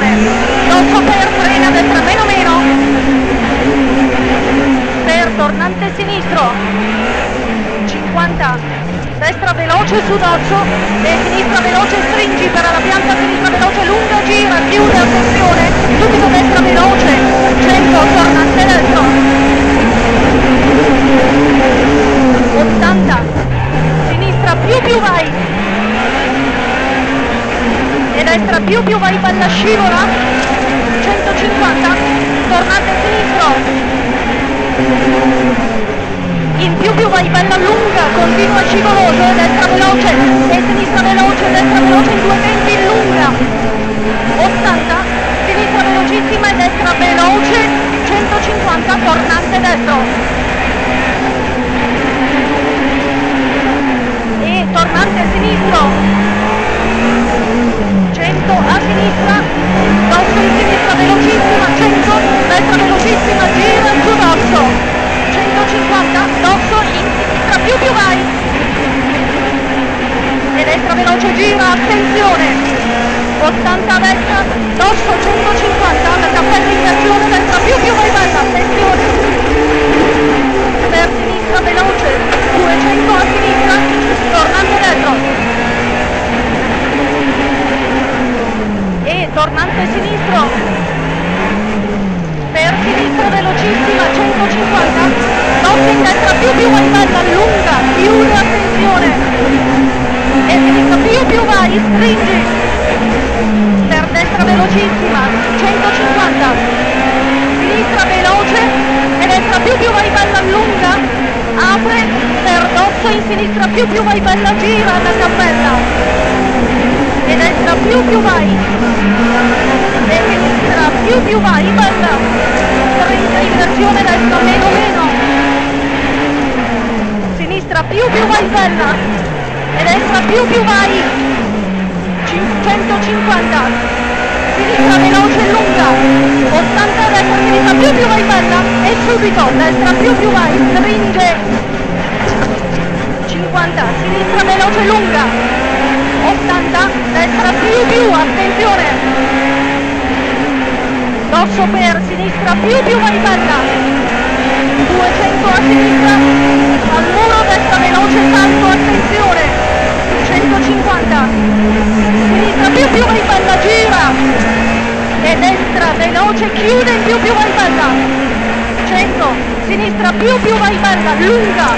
attenzione Rocco per frena destra meno meno. Per tornante sinistro. 50 destra veloce su doccio e sinistra veloce stringi per la pianta sinistra veloce lunga gira chiude attenzione. Subito destra bella scivola. 150 tornante sinistro in più più vai bella lunga continua scivoloso destra veloce e sinistra veloce destra veloce in due tempi lunga. 80 sinistra velocissima e destra veloce 150 tornante destro. E tornante sinistro 100 a sinistra dosso in sinistra velocissima 100 destra velocissima gira su dosso 150 dosso in sinistra più più vai. E destra veloce gira attenzione. 80 a destra dosso 150 la cappella in azione destra più più vai bella attenzione. Per sinistra veloce 200 a sinistra tornante dentro e tornante sinistro per sinistra velocissima 150 in destra più più vai bella lunga chiude attenzione e sinistra più più vai stringi per destra velocissima 150 sinistra veloce e destra più più vai bella lunga apre per dosso in sinistra più più vai bella gira la cappella e destra più più vai e sinistra più più vai bella 30 inversione destra meno meno sinistra più più vai bella e destra più più vai 150 sinistra veloce e lunga. 80 destra sinistra più più vai bella e subito destra più più vai stringe. 50 sinistra veloce e lunga. 80 destra più più attenzione. Dosso per sinistra più più vai bella 200 a sinistra. Al veloce salto attenzione. 150 sinistra più più vai bella gira. E destra veloce chiude in più più vai bella 100 sinistra più più vai bella lunga.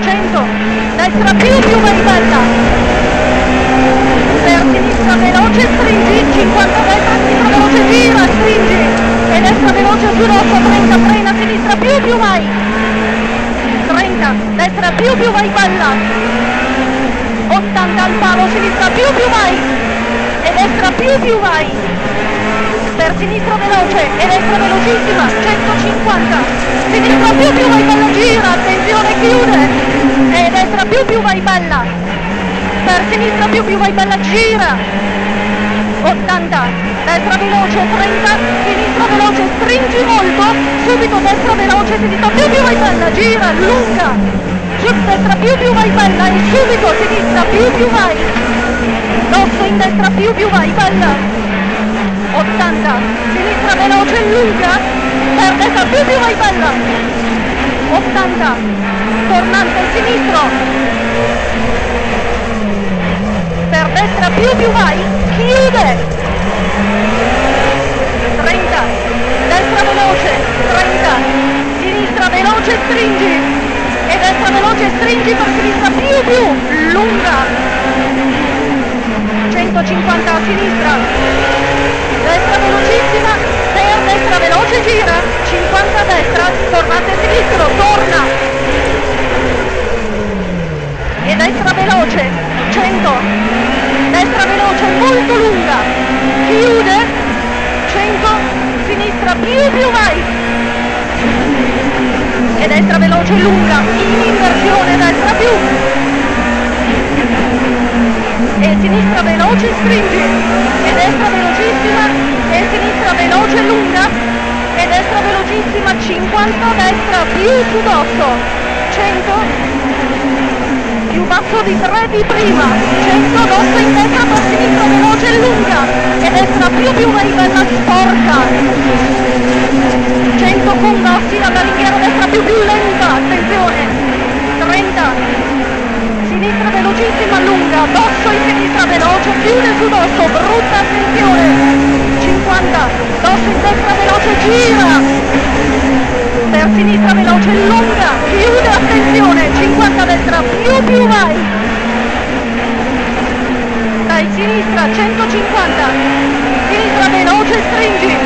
100 destra più più vai bella per sinistra veloce stringi. 50 destra sinistra veloce gira stringi. E destra veloce su rosso 30 frena sinistra più più vai 30 destra più più vai bella 80 al palo sinistra più più vai. E destra più più vai. Per sinistra veloce e destra velocissima 150 sinistra più più vai bella gira attenzione chiude. E destra più più vai bella. Per sinistra più più vai bella gira. 80 destra veloce 30 sinistra veloce stringi molto subito destra veloce sinistra più più vai bella gira lunga su destra più più vai bella e subito sinistra più più vai dosso in destra più più vai bella 80 sinistra veloce lunga per destra più più vai bella 80 tornante sinistro per destra più più vai chiude 30 destra veloce 30 sinistra veloce stringi. E destra veloce stringi per sinistra più più lunga. 150 a sinistra. Destra velocissima per destra veloce gira. 50 a destra tornate a sinistro torna. E destra veloce 100 destra veloce molto lunga. Chiude 100 sinistra più più vai destra veloce lunga. In inversione destra più. E sinistra veloce stringi. E destra velocissima. E sinistra veloce lunga. E destra velocissima 50 destra più su dosso 100 più basso di 3 di prima. 100 dosso in destra per sinistra veloce lunga. E destra più più vai bella sporca. 100 con dossi dalla ringhiera più più lenta, attenzione, 30, sinistra velocissima, lunga, dosso in sinistra veloce, chiude su dosso, brutta attenzione, 50, dosso in destra veloce, gira, per sinistra veloce, lunga, chiude, attenzione, 50 destra, più più vai, dai sinistra, 150, sinistra veloce, stringi,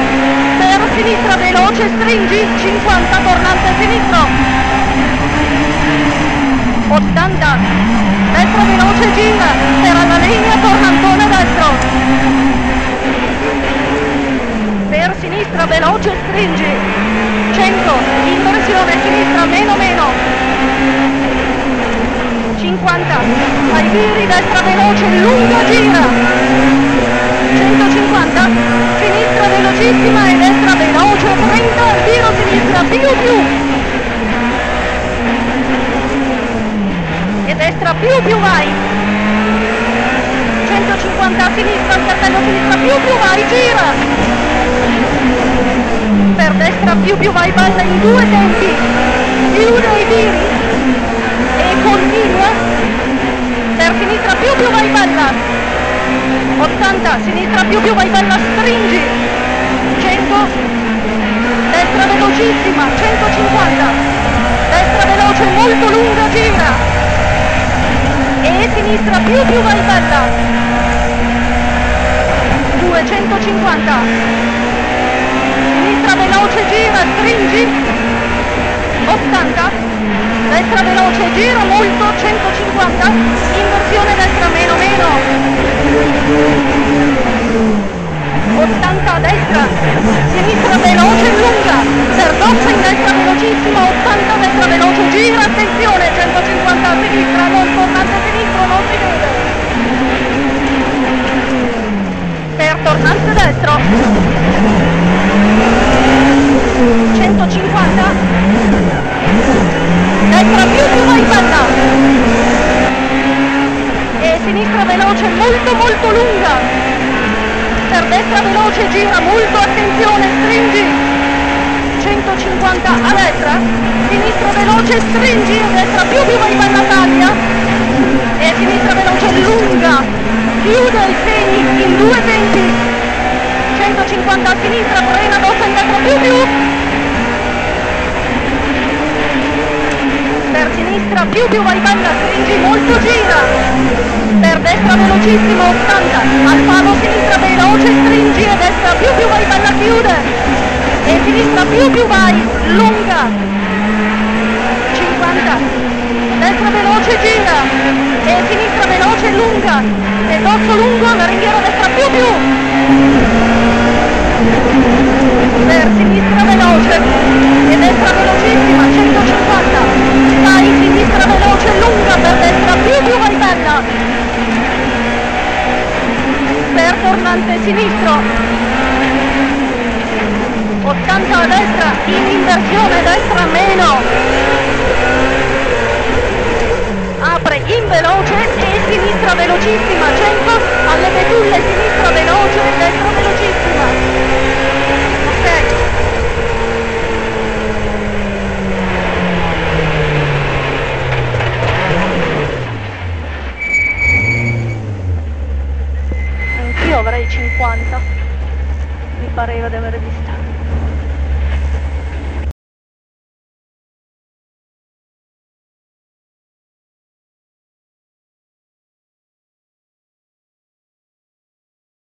sinistra veloce, stringi, 50, tornante sinistro, 80 destra veloce gira per la linea tornantone destro. Per sinistra veloce stringi 100 inversione sinistra meno meno. 50 ai viri destra veloce lunga gira. 150 velocissima e destra veloce 30 giro sinistra più più destra più più vai. 150 a sinistra al cartello sinistra più più vai gira. Per destra più più vai balla in due tempi. Chiude i tiri. E continua. Per sinistra più più vai balla. 80 sinistra più più vai balla stringi 100 destra velocissima 150 destra veloce molto lunga gira. E sinistra più più vai bella 250 sinistra veloce gira stringi. 80 destra veloce gira molto 150 inversione destra meno meno 80 a destra sinistra veloce lunga per dossa in destra velocissima 80 destra veloce gira attenzione 150 a sinistra non tornante a sinistro non si vede per tornante destro 150 destra più più vai bella e sinistra veloce molto molto lunga destra veloce gira molto attenzione stringi. 150 a destra sinistra veloce stringi a destra più più vai bella taglia. E sinistra veloce lunga. Chiude i segni in due tempi. 150 a sinistra frena dossa in destra più più. Per sinistra più più vai bella stringi molto gira per destra velocissimo 80 al palo sinistra veloce stringi e destra più più vai balla chiude. E sinistra più più vai lunga. 50 destra veloce gira. E sinistra veloce lunga. E dosso lungo la ringhiera destra più più. Per sinistra veloce e destra velocissima 150 dai sinistra veloce lunga per destra più più vai bella per tornante sinistro 80 a destra in inversione destra meno apre in veloce sinistra velocissima 100 alle betulle sinistra veloce destra velocissima avrei 50 mi pareva di aver visto